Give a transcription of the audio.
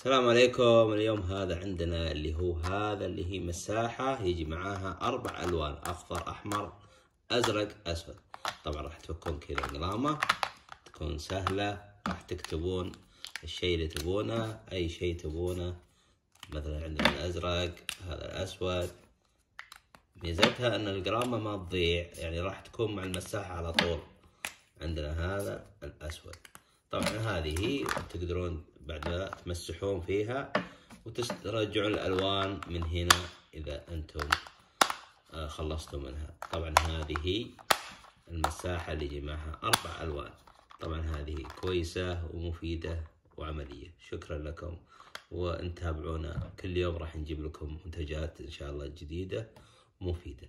السلام عليكم. اليوم هذا عندنا اللي هو هذا اللي هي مساحة يجي معاها أربع ألوان أخضر أحمر أزرق أسود. طبعا راح تفكون كذا قلامة تكون سهلة راح تكتبون الشيء اللي تبونه أي شيء تبونه. مثلا عندنا الأزرق هذا الأسود. ميزتها أن القرامة ما تضيع يعني راح تكون مع المساحة على طول. عندنا هذا الأسود. طبعا هذه تقدرون بعد تمسحون فيها وترجعون الألوان من هنا إذا أنتم آه، خلصتوا منها. طبعا هذه المساحة اللي يجي معها أربع ألوان. طبعا هذه كويسة ومفيدة وعملية. شكرا لكم. وانتابعونا. كل يوم راح نجيب لكم منتجات إن شاء الله جديدة ومفيدة.